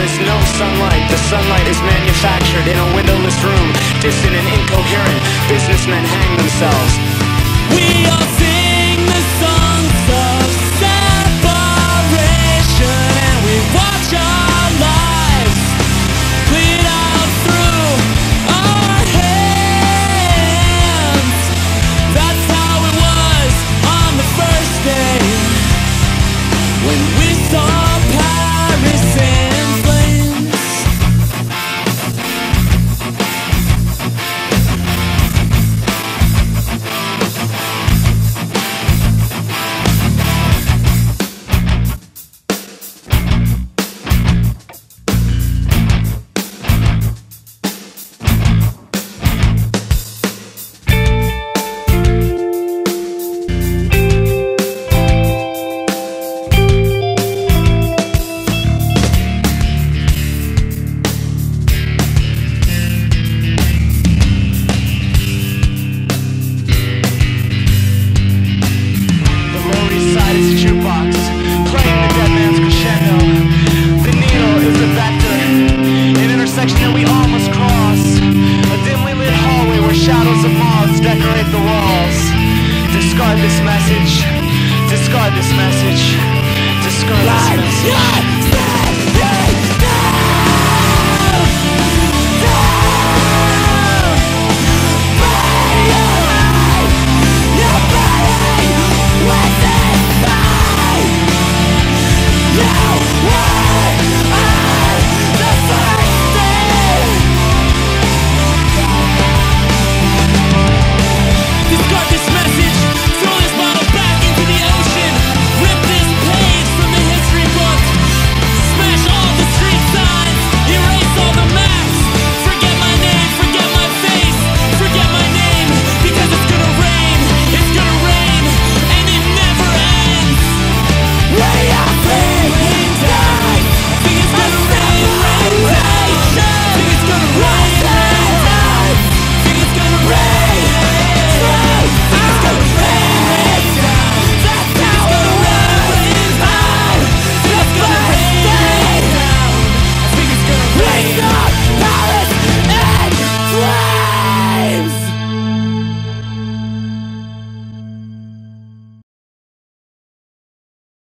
There is no sunlight, the sunlight is manufactured in a windowless room. Distant and incoherent, businessmen hang themselves. We are Discard this message. Discard this message.